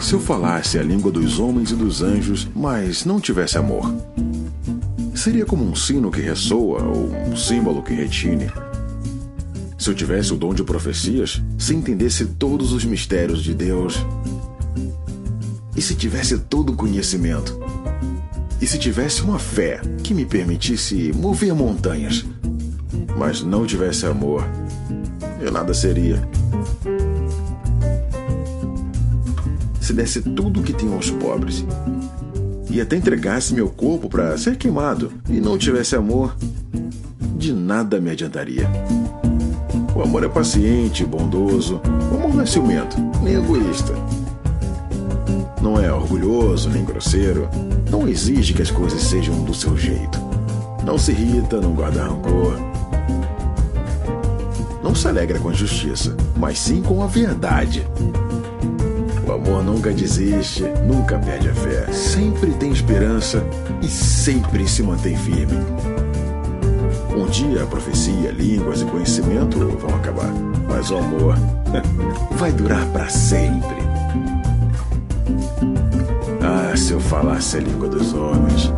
Se eu falasse a língua dos homens e dos anjos, mas não tivesse amor, seria como um sino que ressoa ou um símbolo que retine. Se eu tivesse o dom de profecias, se entendesse todos os mistérios de Deus, e se tivesse todo o conhecimento, e se tivesse uma fé que me permitisse mover montanhas, mas não tivesse amor, eu nada seria. Se desse tudo o que tenho aos pobres, e até entregasse meu corpo para ser queimado, e não tivesse amor, de nada me adiantaria. O amor é paciente, bondoso. O amor não é ciumento, nem egoísta. Não é orgulhoso, nem grosseiro. Não exige que as coisas sejam do seu jeito. Não se irrita, não guarda rancor. Se alegra com a justiça, mas sim com a verdade. O amor nunca desiste, nunca perde a fé. Sempre tem esperança e sempre se mantém firme. Um dia a profecia, línguas e conhecimento vão acabar, mas o amor vai durar para sempre. Ah, se eu falasse a língua dos homens.